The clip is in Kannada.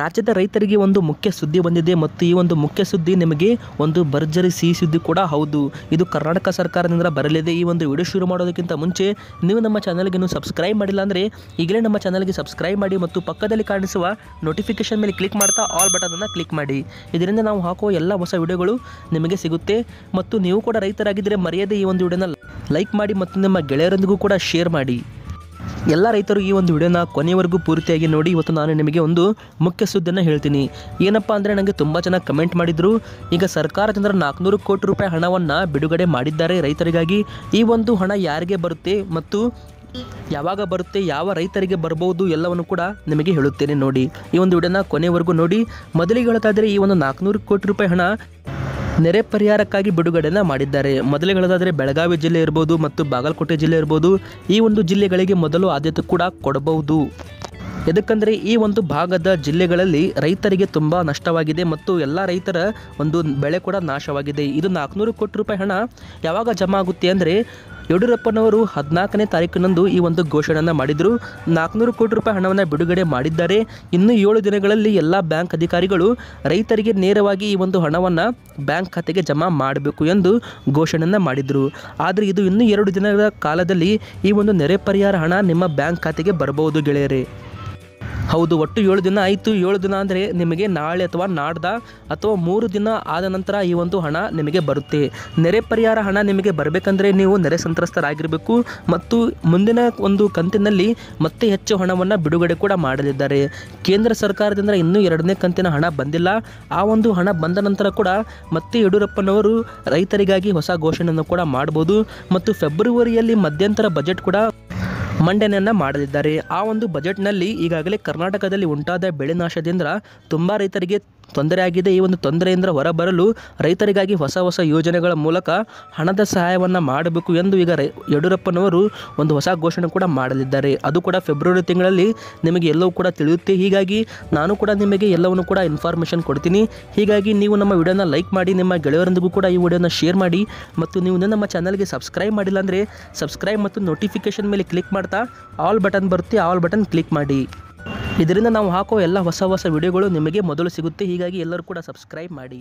ರಾಜ್ಯದ ರೈತರಿಗೆ ಒಂದು ಮುಖ್ಯ ಸುದ್ದಿ ಬಂದಿದೆ ಮತ್ತು ಈ ಒಂದು ಮುಖ್ಯ ಸುದ್ದಿ ನಿಮಗೆ ಒಂದು ಭರ್ಜರಿ ಸಿಹಿ ಸುದ್ದಿ ಕೂಡ ಹೌದು. ಇದು ಕರ್ನಾಟಕ ಸರ್ಕಾರದಿಂದ ಬರಲಿದೆ. ಈ ಒಂದು ವಿಡಿಯೋ ಶುರು ಮಾಡೋದಕ್ಕಿಂತ ಮುಂಚೆ ನೀವು ನಮ್ಮ ಚಾನಲ್ಗೆ ಇನ್ನೂ ಸಬ್ಸ್ಕ್ರೈಬ್ ಮಾಡಿಲ್ಲ ಅಂದರೆ ಈಗಲೇ ನಮ್ಮ ಚಾನಲ್ಗೆ ಸಬ್ಸ್ಕ್ರೈಬ್ ಮಾಡಿ ಮತ್ತು ಪಕ್ಕದಲ್ಲಿ ಕಾಣಿಸುವ ನೋಟಿಫಿಕೇಶನ್ ಮೇಲೆ ಕ್ಲಿಕ್ ಮಾಡ್ತಾ ಆಲ್ ಬಟನನ್ನು ಕ್ಲಿಕ್ ಮಾಡಿ. ಇದರಿಂದ ನಾವು ಹಾಕುವ ಎಲ್ಲ ಹೊಸ ವಿಡಿಯೋಗಳು ನಿಮಗೆ ಸಿಗುತ್ತೆ. ಮತ್ತು ನೀವು ಕೂಡ ರೈತರಾಗಿದ್ದರೆ ಮರ್ಯಾದೆ ಈ ಒಂದು ವಿಡಿಯೋನ ಲೈಕ್ ಮಾಡಿ ಮತ್ತು ನಿಮ್ಮ ಗೆಳೆಯರೊಂದಿಗೂ ಕೂಡ ಶೇರ್ ಮಾಡಿ. ಎಲ್ಲ ರೈತರು ಈ ಒಂದು ವಿಡಿಯೋನ ಕೊನೆಯವರೆಗೂ ಪೂರ್ತಿಯಾಗಿ ನೋಡಿ, ಇವತ್ತು ನಾನು ನಿಮಗೆ ಒಂದು ಮುಖ್ಯ ಸುದ್ದಿಯನ್ನು ಹೇಳ್ತೀನಿ. ಏನಪ್ಪ ಅಂದರೆ ನನಗೆ ತುಂಬ ಜನ ಕಮೆಂಟ್ ಮಾಡಿದರು, ಈಗ ಸರ್ಕಾರದಿಂದ ನಾಲ್ಕುನೂರು ಕೋಟಿ ರೂಪಾಯಿ ಹಣವನ್ನು ಬಿಡುಗಡೆ ಮಾಡಿದ್ದಾರೆ ರೈತರಿಗಾಗಿ. ಈ ಒಂದು ಹಣ ಯಾರಿಗೆ ಬರುತ್ತೆ ಮತ್ತು ಯಾವಾಗ ಬರುತ್ತೆ, ಯಾವ ರೈತರಿಗೆ ಬರಬಹುದು ಎಲ್ಲವನ್ನು ಕೂಡ ನಿಮಗೆ ಹೇಳುತ್ತೇನೆ ನೋಡಿ. ಈ ಒಂದು ವಿಡಿಯೋನ ಕೊನೆಯವರೆಗೂ ನೋಡಿ. ಮೊದಲಿಗೆ ಹೇಳ್ತಾ ಈ ಒಂದು ನಾಲ್ಕುನೂರು ಕೋಟಿ ರೂಪಾಯಿ ಹಣ ನೆರೆ ಪರಿಹಾರಕ್ಕಾಗಿ ಬಿಡುಗಡೆನ ಮಾಡಿದ್ದಾರೆ. ಮೊದಲೇ ಹೇಳೋದಾದರೆ ಬೆಳಗಾವಿ ಜಿಲ್ಲೆ ಇರ್ಬೋದು ಮತ್ತು ಬಾಗಲಕೋಟೆ ಜಿಲ್ಲೆ ಇರ್ಬೋದು ಈ ಒಂದು ಜಿಲ್ಲೆಗಳಿಗೆ ಮೊದಲು ಆದ್ಯತೆ ಕೂಡ ಕೊಡಬಹುದು. ಎದಕ್ಕಂದರೆ ಈ ಒಂದು ಭಾಗದ ಜಿಲ್ಲೆಗಳಲ್ಲಿ ರೈತರಿಗೆ ತುಂಬ ನಷ್ಟವಾಗಿದೆ ಮತ್ತು ಎಲ್ಲ ರೈತರ ಒಂದು ಬೆಳೆ ಕೂಡ ನಾಶವಾಗಿದೆ. ಇದು ನಾಲ್ಕುನೂರು ಕೋಟಿ ರೂಪಾಯಿ ಹಣ ಯಾವಾಗ ಜಮಾ ಆಗುತ್ತೆ ಅಂದರೆ ಯಡಿಯೂರಪ್ಪನವರು ಹದಿನಾಲ್ಕನೇ ತಾರೀಕಿನಂದು ಈ ಒಂದು ಘೋಷಣೆಯನ್ನು ಮಾಡಿದರು. ನಾಲ್ಕುನೂರು ಕೋಟಿ ರೂಪಾಯಿ ಹಣವನ್ನು ಬಿಡುಗಡೆ ಮಾಡಿದ್ದಾರೆ. ಇನ್ನು ಏಳು ದಿನಗಳಲ್ಲಿ ಎಲ್ಲ ಬ್ಯಾಂಕ್ ಅಧಿಕಾರಿಗಳು ರೈತರಿಗೆ ನೇರವಾಗಿ ಈ ಒಂದು ಹಣವನ್ನು ಬ್ಯಾಂಕ್ ಖಾತೆಗೆ ಜಮಾ ಮಾಡಬೇಕು ಎಂದು ಘೋಷಣೆಯನ್ನು ಮಾಡಿದರು. ಆದರೆ ಇದು ಇನ್ನೂ ಎರಡು ದಿನಗಳ ಕಾಲದಲ್ಲಿ ಈ ಒಂದು ನೆರೆ ಪರಿಹಾರ ಹಣ ನಿಮ್ಮ ಬ್ಯಾಂಕ್ ಖಾತೆಗೆ ಬರಬಹುದು ಗೆಳೆಯರೇ. ಹೌದು, ಒಟ್ಟು ಏಳು ದಿನ ಆಯಿತು. ಏಳು ದಿನ ಅಂದರೆ ನಿಮಗೆ ನಾಳೆ ಅಥವಾ ನಾಡ್ದ ಅಥವಾ ಮೂರು ದಿನ ಆದ ನಂತರ ಈ ಒಂದು ಹಣ ನಿಮಗೆ ಬರುತ್ತೆ. ನೆರೆ ಪರಿಹಾರ ಹಣ ನಿಮಗೆ ಬರಬೇಕಂದ್ರೆ ನೀವು ನೆರೆ ಸಂತ್ರಸ್ತರಾಗಿರಬೇಕು ಮತ್ತು ಮುಂದಿನ ಒಂದು ಕಂತಿನಲ್ಲಿ ಮತ್ತೆ ಹೆಚ್ಚು ಹಣವನ್ನು ಬಿಡುಗಡೆ ಕೂಡ ಮಾಡಲಿದ್ದಾರೆ. ಕೇಂದ್ರ ಸರ್ಕಾರದಿಂದ ಇನ್ನೂ ಎರಡನೇ ಕಂತಿನ ಹಣ ಬಂದಿಲ್ಲ. ಆ ಒಂದು ಹಣ ಬಂದ ನಂತರ ಕೂಡ ಮತ್ತೆ ಯಡಿಯೂರಪ್ಪನವರು ರೈತರಿಗಾಗಿ ಹೊಸ ಘೋಷಣೆಯನ್ನು ಕೂಡ ಮಾಡ್ಬೋದು. ಮತ್ತು ಫೆಬ್ರವರಿಯಲ್ಲಿ ಮಧ್ಯಂತರ ಬಜೆಟ್ ಕೂಡ ಮಂಡನೆಯನ್ನು ಮಾಡಲಿದ್ದಾರೆ. ಆ ಒಂದು ಬಜೆಟ್ನಲ್ಲಿ ಈಗಾಗಲೇ ಕರ್ನಾಟಕದಲ್ಲಿ ಉಂಟಾದ ಬೆಳೆ ನಾಶದಿಂದ ತುಂಬ ರೈತರಿಗೆ ತೊಂದರೆ ಆಗಿದೆ. ಈ ಒಂದು ತೊಂದರೆಯಿಂದ ಹೊರಬರಲು ರೈತರಿಗಾಗಿ ಹೊಸ ಹೊಸ ಯೋಜನೆಗಳ ಮೂಲಕ ಹಣದ ಸಹಾಯವನ್ನು ಮಾಡಬೇಕು ಎಂದು ಈಗ ರೈ, ಯಡಿಯೂರಪ್ಪನವರು ಒಂದು ಹೊಸ ಘೋಷಣೆ ಕೂಡ ಮಾಡಲಿದ್ದಾರೆ. ಅದು ಕೂಡ ಫೆಬ್ರವರಿ ತಿಂಗಳಲ್ಲಿ ನಿಮಗೆ ಎಲ್ಲವೂ ಕೂಡ ತಿಳಿಯುತ್ತೆ. ಹೀಗಾಗಿ ನಾನು ಕೂಡ ನಿಮಗೆ ಎಲ್ಲವನ್ನು ಕೂಡ ಇನ್ಫಾರ್ಮೇಷನ್ ಕೊಡ್ತೀನಿ. ಹೀಗಾಗಿ ನೀವು ನಮ್ಮ ವಿಡಿಯೋನ ಲೈಕ್ ಮಾಡಿ, ನಿಮ್ಮ ಗೆಳೆಯರೊಂದಿಗೂ ಕೂಡ ಈ ವಿಡಿಯೋನ ಶೇರ್ ಮಾಡಿ ಮತ್ತು ನೀವು ನಮ್ಮ ಚಾನಲ್ಗೆ ಸಬ್ಸ್ಕ್ರೈಬ್ ಮಾಡಿಲ್ಲ ಅಂದರೆ ಸಬ್ಸ್ಕ್ರೈಬ್ ಮತ್ತು ನೋಟಿಫಿಕೇಷನ್ ಮೇಲೆ ಕ್ಲಿಕ್ ಮಾಡ್ತಾ ಆಲ್ ಬಟನ್ ಬರುತ್ತೆ. ಆಲ್ ಬಟನ್ ಕ್ಲಿಕ್ ಮಾಡಿ. ಇದರಿಂದ ನಾವು ಹಾಕೋ ಎಲ್ಲ ಹೊಸ ಹೊಸ ವಿಡಿಯೋಗಳು ನಿಮಗೆ ಮೊದಲು ಸಿಗುತ್ತೆ. ಹೀಗಾಗಿ ಎಲ್ಲರೂ ಕೂಡ ಸಬ್ಸ್ಕ್ರೈಬ್ ಮಾಡಿ.